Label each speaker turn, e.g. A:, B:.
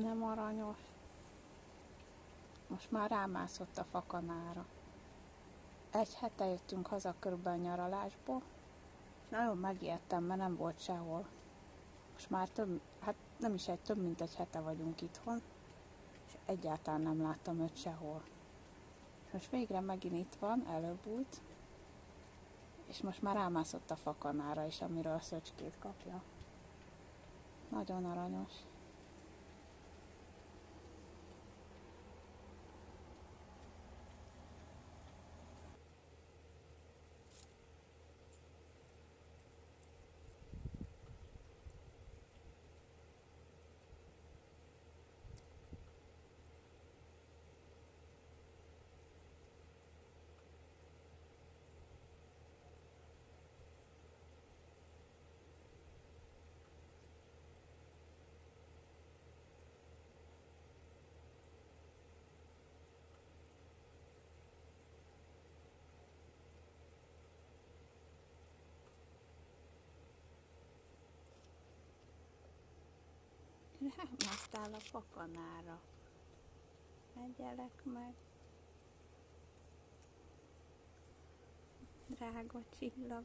A: Nem aranyos. Most már rámászott a fakanára. Egy hete jöttünk haza körülbelül nyaralásból, és nagyon megijedtem, mert nem volt sehol. Most már több, hát nem is egy, több mint egy hete vagyunk itthon, és egyáltalán nem láttam őt sehol. Most végre megint itt van, előbújt, és most már rámászott a fakanára is, amiről a szöcskét kapja. Nagyon aranyos. Rámásztál a fakanára. Egyelek meg. Drága csillag.